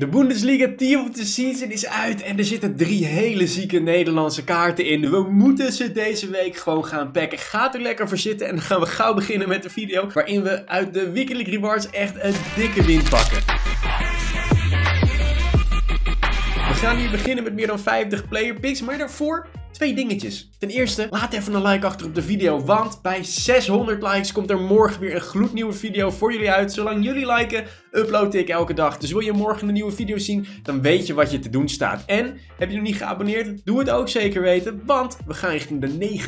De Bundesliga Team of the Season is uit en er zitten drie hele zieke Nederlandse kaarten in. We moeten ze deze week gewoon gaan packen. Gaat er lekker voor zitten en dan gaan we gauw beginnen met de video waarin we uit de Weekly Rewards echt een dikke win pakken. We gaan hier beginnen met meer dan 50 player picks, maar daarvoor twee dingetjes. Ten eerste, laat even een like achter op de video, want bij 600 likes komt er morgen weer een gloednieuwe video voor jullie uit. Zolang jullie liken, upload ik elke dag. Dus wil je morgen een nieuwe video zien, dan weet je wat je te doen staat. En, heb je nog niet geabonneerd? Doe het ook zeker weten, want we gaan richting de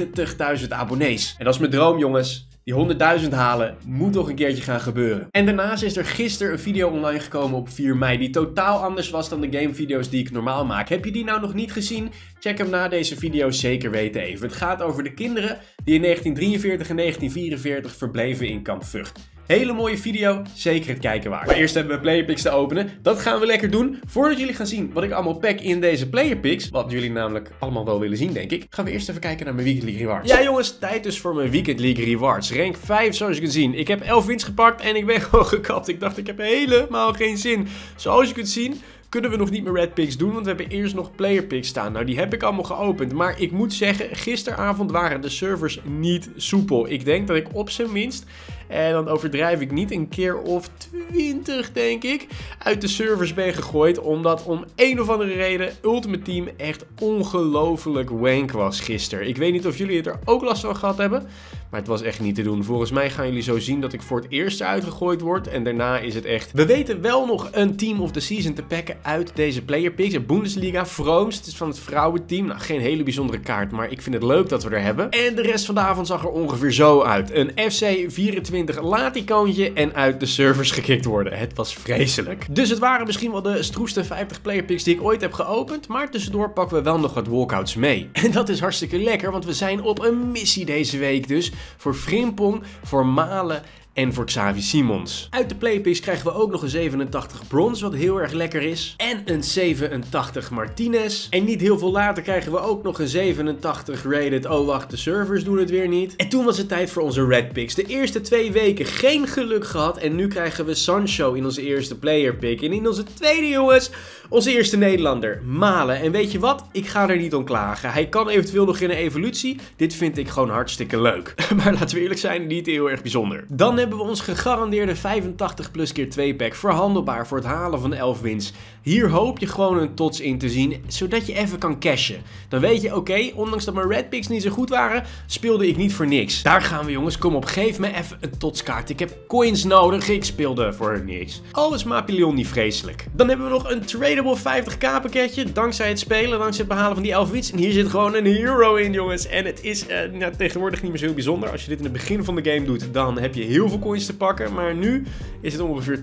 90.000 abonnees. En dat is mijn droom, jongens. Die 100.000 halen moet toch een keertje gaan gebeuren. En daarnaast is er gisteren een video online gekomen op 4 mei die totaal anders was dan de gamevideo's die ik normaal maak. Heb je die nou nog niet gezien? Check hem na deze video zeker weten even. Het gaat over de kinderen die in 1943 en 1944 verbleven in kamp Vught. Hele mooie video, zeker het kijken waard. Maar eerst hebben we playerpicks te openen. Dat gaan we lekker doen. Voordat jullie gaan zien wat ik allemaal pack in deze playerpicks, wat jullie namelijk allemaal wel willen zien denk ik, gaan we eerst even kijken naar mijn Weekend League Rewards. Ja jongens, tijd dus voor mijn Weekend League Rewards. Rank 5 zoals je kunt zien. Ik heb 11 wins gepakt en ik ben gewoon gekapt. Ik dacht ik heb helemaal geen zin. Zoals je kunt zien kunnen we nog niet meer red picks doen, want we hebben eerst nog player picks staan. Nou, die heb ik allemaal geopend, maar ik moet zeggen, gisteravond waren de servers niet soepel. Ik denk dat ik op zijn minst en dan overdrijf ik niet een keer of 20, denk ik, uit de servers ben gegooid. Omdat om een of andere reden Ultimate Team echt ongelooflijk wank was gisteren. Ik weet niet of jullie het er ook last van gehad hebben. Maar het was echt niet te doen. Volgens mij gaan jullie zo zien dat ik voor het eerst uitgegooid word. En daarna is het echt... We weten wel nog een Team of the Season te packen uit deze player picks. De Bundesliga, Vrooms. Het is van het vrouwenteam. Nou, geen hele bijzondere kaart, maar ik vind het leuk dat we er hebben. En de rest van de avond zag er ongeveer zo uit. Een FC 24 laat-icoontje en uit de servers gekikt worden. Het was vreselijk. Dus het waren misschien wel de stroeste 50 player picks die ik ooit heb geopend. Maar tussendoor pakken we wel nog wat walkouts mee. En dat is hartstikke lekker, want we zijn op een missie deze week dus voor Frimpong, voor Malen en voor Xavi Simons. Uit de playpicks krijgen we ook nog een 87 brons, wat heel erg lekker is. En een 87 Martinez. En niet heel veel later krijgen we ook nog een 87 rated. Oh wacht, de servers doen het weer niet. En toen was het tijd voor onze red picks. De eerste twee weken geen geluk gehad. En nu krijgen we Sancho in onze eerste player pick. En in onze tweede jongens, onze eerste Nederlander, Malen. En weet je wat? Ik ga er niet om klagen. Hij kan eventueel nog in een evolutie. Dit vind ik gewoon hartstikke leuk. maar laten we eerlijk zijn, niet heel erg bijzonder. Dan hebben we ons gegarandeerde 85 plus keer 2 pack verhandelbaar voor het halen van 11 wins. Hier hoop je gewoon een tots in te zien, zodat je even kan cashen. Dan weet je, oké, ondanks dat mijn red picks niet zo goed waren, speelde ik niet voor niks. Daar gaan we jongens, kom op, geef me even een totskaart. Ik heb coins nodig, ik speelde voor niks. Alles Papillon niet vreselijk. Dan hebben we nog een tradable 50k pakketje, dankzij het spelen, dankzij het behalen van die 11 wins. En hier zit gewoon een hero in jongens. En het is nou, tegenwoordig niet meer zo bijzonder. Als je dit in het begin van de game doet, dan heb je heel veel coins te pakken. Maar nu is het ongeveer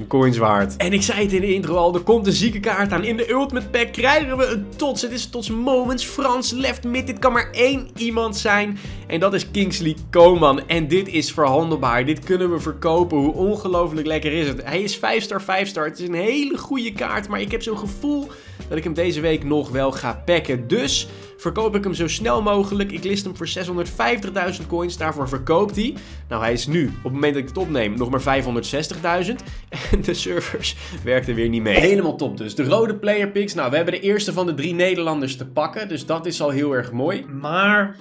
22.000 coins waard. En ik zei het in de intro al, er komt een zieke kaart aan. In de Ultimate Pack krijgen we een tots. Het is tots Moments, Frans, left mid. Dit kan maar één iemand zijn. En dat is Kingsley Coman. En dit is verhandelbaar. Dit kunnen we verkopen. Hoe ongelooflijk lekker is het. Hij is 5 star, 5 star. Het is een hele goede kaart. Maar ik heb zo'n gevoel dat ik hem deze week nog wel ga packen. Dus verkoop ik hem zo snel mogelijk. Ik list hem voor 650.000 coins. Daarvoor verkoopt hij. Nou, hij is nu, op het moment dat ik het opneem, nog maar 560.000. En de servers werkten weer niet mee. Helemaal top dus. De rode player picks. Nou, we hebben de eerste van de drie Nederlanders te pakken. Dus dat is al heel erg mooi. Maar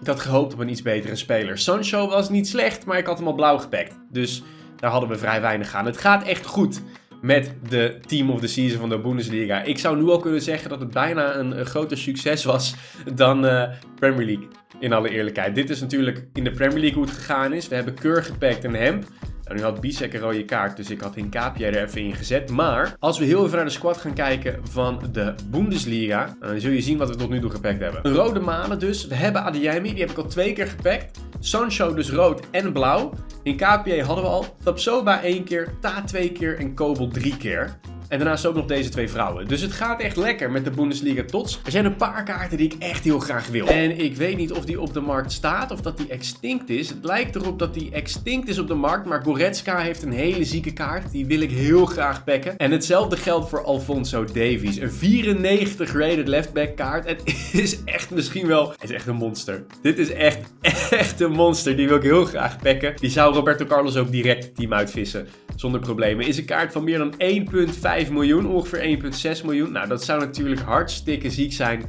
ik had gehoopt op een iets betere speler. Sancho was niet slecht, maar ik had hem al blauw gepakt. Dus daar hadden we vrij weinig aan. Het gaat echt goed met de Team of the Season van de Bundesliga. Ik zou nu al kunnen zeggen dat het bijna een, een groter succes was dan uh, Premier League. In alle eerlijkheid. Dit is natuurlijk in de Premier League hoe het gegaan is. We hebben Keur gepakt en Hemp. En nu had Bisek een rode kaart, dus ik had Hinkapia er even in gezet. Maar als we heel even naar de squad gaan kijken van de Bundesliga, dan zul je zien wat we tot nu toe gepakt hebben. Een rode manen dus. We hebben Adeyemi, die heb ik al twee keer gepakt. Sancho dus rood en blauw. In KPA hadden we al Tapsoba één keer, Ta twee keer en Kobel drie keer. En daarnaast ook nog deze twee vrouwen. Dus het gaat echt lekker met de Bundesliga tots. Er zijn een paar kaarten die ik echt heel graag wil. En ik weet niet of die op de markt staat of dat die extinct is. Het lijkt erop dat die extinct is op de markt. Maar Goretzka heeft een hele zieke kaart. Die wil ik heel graag packen. En hetzelfde geldt voor Alfonso Davies. Een 94 rated leftback kaart. Het is echt misschien wel... Het is echt een monster. Dit is echt, echt een monster. Die wil ik heel graag packen. Die zou Roberto Carlos ook direct team uitvissen. Zonder problemen. Is een kaart van meer dan 1.5 5 miljoen, ongeveer 1,6 miljoen. Nou, dat zou natuurlijk hartstikke ziek zijn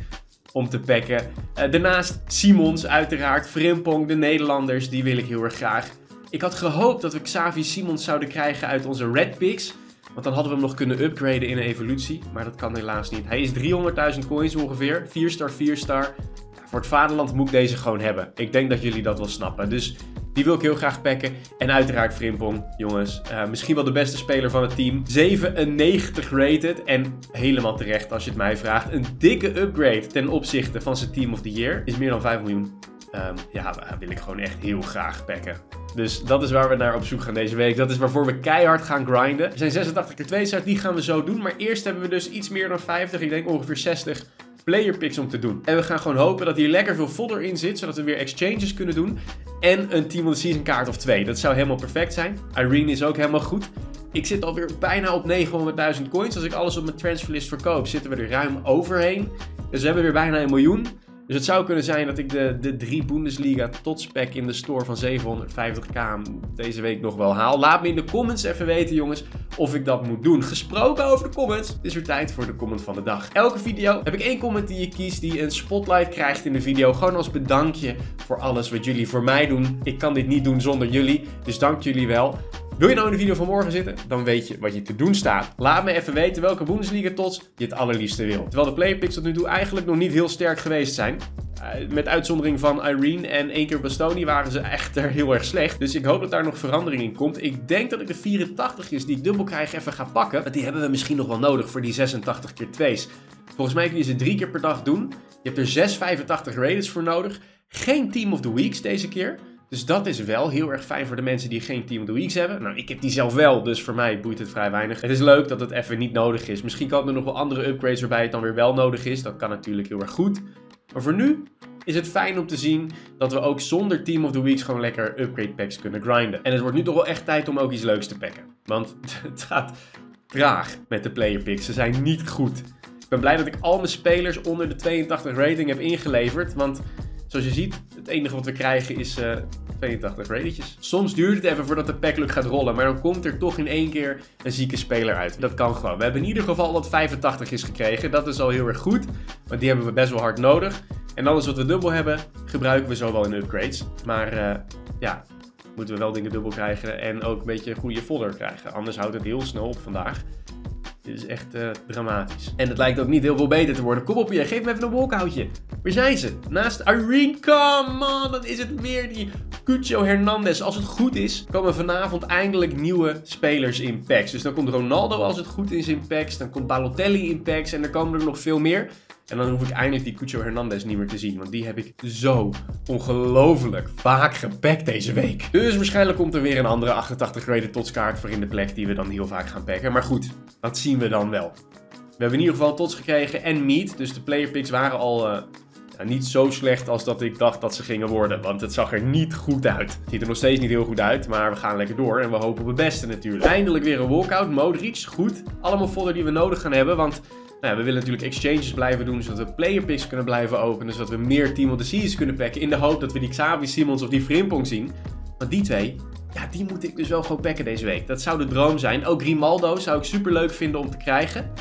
om te pakken. Uh, daarnaast Simons, uiteraard. Frimpong, de Nederlanders, die wil ik heel erg graag. Ik had gehoopt dat we Xavi Simons zouden krijgen uit onze Red Picks. Want dan hadden we hem nog kunnen upgraden in een evolutie. Maar dat kan helaas niet. Hij is 300.000 coins ongeveer. 4 star, 4 star. Voor het vaderland moet ik deze gewoon hebben. Ik denk dat jullie dat wel snappen. Dus die wil ik heel graag pakken. En uiteraard Frimpong, jongens. Uh, misschien wel de beste speler van het team. 97 rated. En helemaal terecht als je het mij vraagt. Een dikke upgrade ten opzichte van zijn Team of the Year. Is meer dan 5 miljoen. Um, ja, wil ik gewoon echt heel graag pakken. Dus dat is waar we naar op zoek gaan deze week. Dat is waarvoor we keihard gaan grinden. Er zijn 86 keer 2 start, die gaan we zo doen. Maar eerst hebben we dus iets meer dan 50, ik denk ongeveer 60 player picks om te doen. En we gaan gewoon hopen dat hier lekker veel fodder in zit, zodat we weer exchanges kunnen doen. En een Team of the Season kaart of twee. Dat zou helemaal perfect zijn. Irene is ook helemaal goed. Ik zit alweer bijna op 900.000 coins. Als ik alles op mijn transferlist verkoop, zitten we er ruim overheen. Dus we hebben weer bijna een miljoen. Dus het zou kunnen zijn dat ik de, de drie Bundesliga tot spec in de store van 750k deze week nog wel haal. Laat me in de comments even weten, jongens, of ik dat moet doen. Gesproken over de comments, is weer tijd voor de comment van de dag. Elke video heb ik één comment die je kiest die een spotlight krijgt in de video. Gewoon als bedankje voor alles wat jullie voor mij doen. Ik kan dit niet doen zonder jullie, dus dank jullie wel. Wil je nou in de video van morgen zitten? Dan weet je wat je te doen staat. Laat me even weten welke Bundesliga tots je het allerliefste wil. Terwijl de playerpicks tot nu toe eigenlijk nog niet heel sterk geweest zijn. Uh, met uitzondering van Irene en één keer Bastoni waren ze echter heel erg slecht. Dus ik hoop dat daar nog verandering in komt. Ik denk dat ik de 84 is die ik dubbel krijg even ga pakken. Want die hebben we misschien nog wel nodig voor die 86 keer 2's. Volgens mij kun je ze drie keer per dag doen. Je hebt er 6 85 rated voor nodig. Geen Team of the Weeks deze keer. Dus dat is wel heel erg fijn voor de mensen die geen Team of the Weeks hebben. Nou, ik heb die zelf wel, dus voor mij boeit het vrij weinig. Het is leuk dat het even niet nodig is. Misschien kan er nog wel andere upgrades waarbij het dan weer wel nodig is. Dat kan natuurlijk heel erg goed. Maar voor nu is het fijn om te zien dat we ook zonder Team of the Weeks gewoon lekker upgrade packs kunnen grinden. En het wordt nu toch wel echt tijd om ook iets leuks te pakken. Want het gaat traag met de player picks. Ze zijn niet goed. Ik ben blij dat ik al mijn spelers onder de 82 rating heb ingeleverd. Want zoals je ziet, het enige wat we krijgen is uh, 82 ratingjes. Soms duurt het even voordat de packluck gaat rollen, maar dan komt er toch in één keer een zieke speler uit. Dat kan gewoon. We hebben in ieder geval wat 85 is gekregen. Dat is al heel erg goed, want die hebben we best wel hard nodig. En alles wat we dubbel hebben, gebruiken we zo wel in upgrades. Maar uh, ja, moeten we wel dingen dubbel krijgen en ook een beetje goede folder krijgen. Anders houdt het heel snel op vandaag. Dit is echt uh, dramatisch. En het lijkt ook niet heel veel beter te worden. Kom op hier, geef me even een walkoutje. Waar zijn ze? Naast Irene, come on, dan is het weer die Cucho Hernandez. Als het goed is, komen vanavond eindelijk nieuwe spelers in packs. Dus dan komt Ronaldo als het goed is in packs. Dan komt Balotelli in packs. En er komen er nog veel meer. En dan hoef ik eindelijk die Cucho Hernandez niet meer te zien. Want die heb ik zo ongelooflijk vaak gepakt deze week. Dus waarschijnlijk komt er weer een andere 88 rated totskaart voor in de plek die we dan heel vaak gaan pakken. Maar goed, dat zien we dan wel. We hebben in ieder geval tots gekregen en meat. Dus de player picks waren al uh, niet zo slecht als dat ik dacht dat ze gingen worden. Want het zag er niet goed uit. Ziet er nog steeds niet heel goed uit, maar we gaan lekker door. En we hopen op het beste natuurlijk. Eindelijk weer een walkout. Modric, goed. Allemaal fodder die we nodig gaan hebben, want... Nou, we willen natuurlijk exchanges blijven doen, zodat we player picks kunnen blijven openen. Zodat we meer Team of the Seas kunnen packen. In de hoop dat we die Xavi Simons of die Frimpong zien. Want die twee, ja, die moet ik dus wel gewoon packen deze week. Dat zou de droom zijn. Ook Grimaldo zou ik super leuk vinden om te krijgen.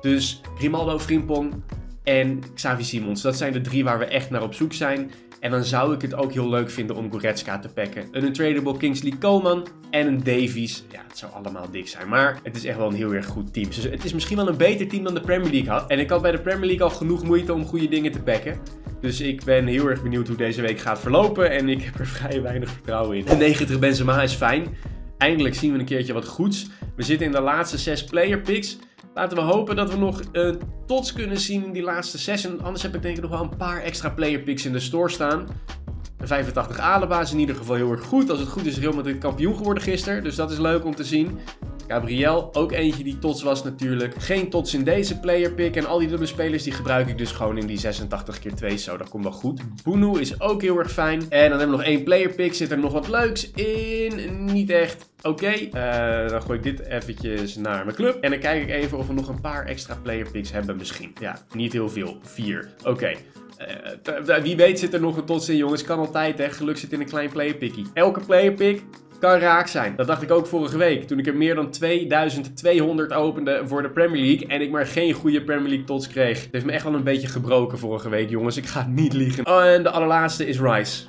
Dus Grimaldo, Frimpong en Xavi Simons. Dat zijn de drie waar we echt naar op zoek zijn. En dan zou ik het ook heel leuk vinden om Goretzka te pakken. Een tradable Kingsley Coman en een Davies. Ja, het zou allemaal dik zijn. Maar het is echt wel een heel erg goed team. Dus het is misschien wel een beter team dan de Premier League had. En ik had bij de Premier League al genoeg moeite om goede dingen te pakken. Dus ik ben heel erg benieuwd hoe deze week gaat verlopen. En ik heb er vrij weinig vertrouwen in. De 90 Benzema is fijn. Eindelijk zien we een keertje wat goeds. We zitten in de laatste 6 player picks. Laten we hopen dat we nog uh, tots kunnen zien in die laatste. En anders heb ik denk ik nog wel een paar extra player picks in de store staan. De 85 Alaba is in ieder geval heel erg goed. Als het goed is, Real Madrid kampioen geworden gisteren. Dus dat is leuk om te zien. Gabriel, ook eentje die tots was natuurlijk. Geen tots in deze player pick. En al die dubbele spelers die gebruik ik dus gewoon in die 86 keer 2. Zo, dat komt wel goed. Bunu is ook heel erg fijn. En dan hebben we nog één player pick. Zit er nog wat leuks in? Niet echt. Oké, uh, dan gooi ik dit eventjes naar mijn club. En dan kijk ik even of we nog een paar extra player picks hebben misschien. Ja, niet heel veel. Vier. Oké. Uh, wie weet zit er nog een tots in, jongens. Kan altijd, hè. Geluk zit in een klein player pickie. Elke player pick kan raak zijn. Dat dacht ik ook vorige week. Toen ik er meer dan 2200 opende voor de Premier League. En ik maar geen goede Premier League tots kreeg. Het heeft me echt wel een beetje gebroken vorige week, jongens. Ik ga niet liegen. Oh, en de allerlaatste is Rice.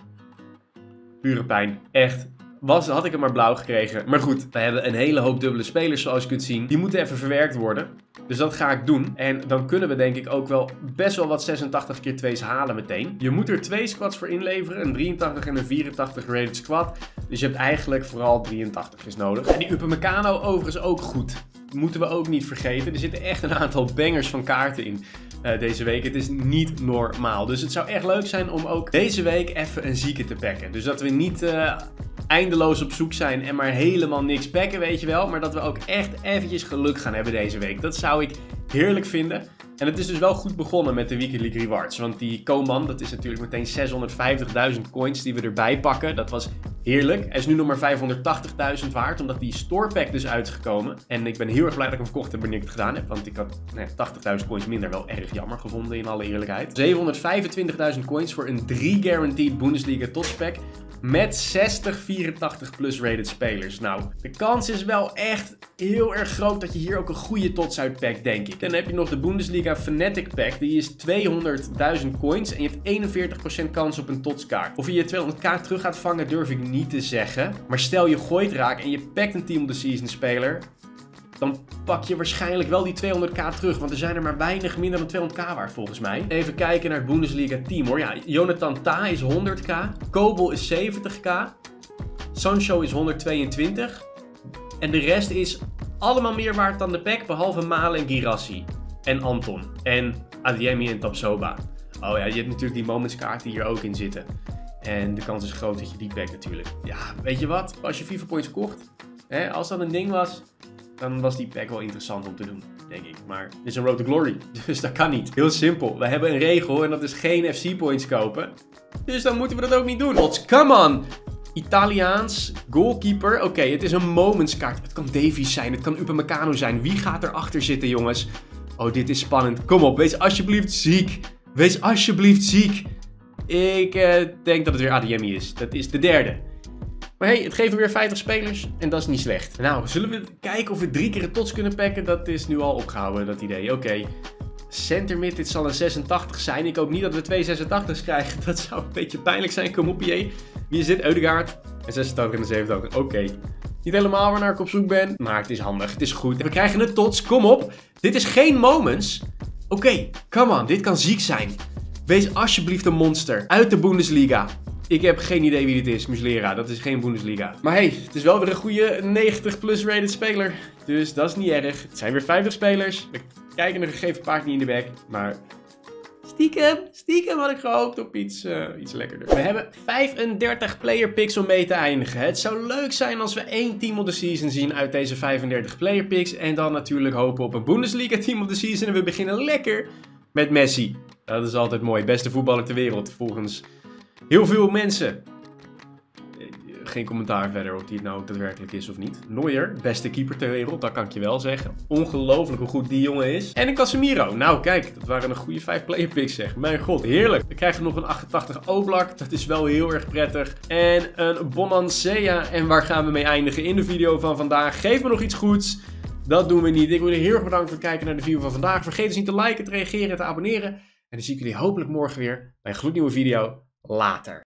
Pure pijn. Echt was, had ik hem maar blauw gekregen. Maar goed, we hebben een hele hoop dubbele spelers zoals je kunt zien. Die moeten even verwerkt worden. Dus dat ga ik doen. En dan kunnen we denk ik ook wel best wel wat 86 keer 2's halen meteen. Je moet er twee squads voor inleveren. Een 83 en een 84 rated squad. Dus je hebt eigenlijk vooral 83 is nodig. En die Upamecano overigens ook goed. Moeten we ook niet vergeten. Er zitten echt een aantal bangers van kaarten in. Uh, deze week. Het is niet normaal. Dus het zou echt leuk zijn om ook deze week even een zieke te pakken. Dus dat we niet uh, eindeloos op zoek zijn en maar helemaal niks pakken, weet je wel. Maar dat we ook echt eventjes geluk gaan hebben deze week. Dat zou ik heerlijk vinden. En het is dus wel goed begonnen met de Weekly Rewards. Want die Koman, dat is natuurlijk meteen 650.000 coins die we erbij pakken. Dat was heerlijk. Hij is nu nog maar 580.000 waard, omdat die store pack dus uitgekomen. En ik ben heel erg blij dat ik hem verkocht heb wanneer ik het gedaan heb. Want ik had nee, 80.000 coins minder wel erg jammer gevonden, in alle eerlijkheid. 725.000 coins voor een 3 guaranteed Bundesliga tots pack. Met 60 84 plus rated spelers. Nou, de kans is wel echt heel erg groot dat je hier ook een goede tots uitpakt, denk ik. Dan heb je nog de Bundesliga Fnatic Pack. Die is 200.000 coins en je hebt 41% kans op een totskaart. Of je je 200k terug gaat vangen, durf ik niet te zeggen. Maar stel je gooit raak en je pakt een Team of the Season speler dan pak je waarschijnlijk wel die 200k terug. Want er zijn er maar weinig minder dan 200k waard volgens mij. Even kijken naar het Bundesliga team hoor. Ja, Jonathan Ta is 100k. Kobel is 70k. Sancho is 122. En de rest is allemaal meer waard dan de pack. Behalve Malen en Girassi. En Anton. En Adiemi en Tapsoba. Oh ja, je hebt natuurlijk die moments kaart die hier ook in zitten. En de kans is groot dat je die pack natuurlijk. Ja, weet je wat? Als je FIFA points kocht. Hè, als dat een ding was, dan was die pack wel interessant om te doen, denk ik. Maar dit is een Road to Glory, dus dat kan niet. Heel simpel. We hebben een regel en dat is geen FC-points kopen. Dus dan moeten we dat ook niet doen. Lots, come on! Italiaans, goalkeeper. Oké, het is een moments kaart. Het kan Davies zijn, het kan Upamecano zijn. Wie gaat erachter zitten, jongens? Oh, dit is spannend. Kom op, wees alsjeblieft ziek. Wees alsjeblieft ziek. Ik uh, denk dat het weer Adiemi is. Dat is de derde. Maar hey, het geeft weer 50 spelers en dat is niet slecht. Nou, zullen we kijken of we drie keer een tots kunnen pakken? Dat is nu al opgehouden, dat idee. Oké. Okay. Center mid, dit zal een 86 zijn. Ik hoop niet dat we twee 86's krijgen. Dat zou een beetje pijnlijk zijn. Kom op, Wie is dit? Eudegaard. En 86 en 87. Oké. Niet helemaal waar ik op zoek ben. Maar het is handig. Het is goed. We krijgen een tots. Kom op. Dit is geen moments. Oké, come on. Dit kan ziek zijn. Wees alsjeblieft een monster. Uit de Bundesliga. Ik heb geen idee wie dit is, Muslera. Dat is geen Bundesliga. Maar hey, het is wel weer een goede 90 plus rated speler. Dus dat is niet erg. Het zijn weer 50 spelers. We kijken een gegeven paard niet in de bek. Maar stiekem, stiekem had ik gehoopt op iets, uh, iets lekkerder. We hebben 35 player picks om mee te eindigen. Het zou leuk zijn als we één team of the season zien uit deze 35 player picks. En dan natuurlijk hopen op een Bundesliga team of the season. En we beginnen lekker met Messi. Dat is altijd mooi. Beste voetballer ter wereld volgens Heel veel mensen. Geen commentaar verder of die het nou daadwerkelijk is of niet. Neuer, beste keeper ter wereld, dat kan ik je wel zeggen. Ongelooflijk hoe goed die jongen is. En een Casemiro. Nou kijk, dat waren een goede 5 player picks zeg. Mijn god, heerlijk. We krijgen nog een 88 Oblak. Dat is wel heel erg prettig. En een Bonansea. En waar gaan we mee eindigen in de video van vandaag? Geef me nog iets goeds. Dat doen we niet. Ik wil jullie heel erg bedanken voor het kijken naar de video van vandaag. Vergeet dus niet te liken, te reageren en te abonneren. En dan zie ik jullie hopelijk morgen weer bij een gloednieuwe video later.